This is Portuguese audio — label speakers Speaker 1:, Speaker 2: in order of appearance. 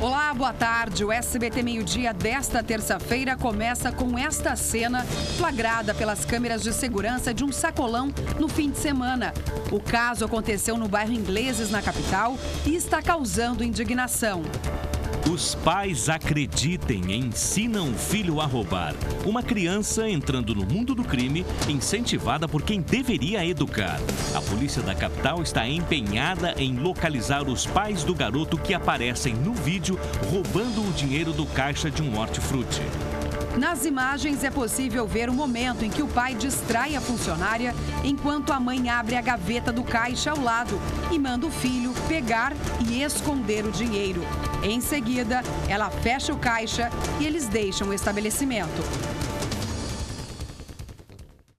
Speaker 1: Olá, boa tarde. O SBT Meio-Dia desta terça-feira começa com esta cena flagrada pelas câmeras de segurança de um sacolão no fim de semana. O caso aconteceu no bairro Ingleses, na capital, e está causando indignação.
Speaker 2: Os pais acreditem e ensinam o filho a roubar. Uma criança entrando no mundo do crime, incentivada por quem deveria educar. A polícia da capital está empenhada em localizar os pais do garoto que aparecem no vídeo roubando o dinheiro do caixa de um hortifruti.
Speaker 1: Nas imagens é possível ver o momento em que o pai distrai a funcionária enquanto a mãe abre a gaveta do caixa ao lado e manda o filho pegar e esconder o dinheiro. Em seguida, ela fecha o caixa e eles deixam o estabelecimento.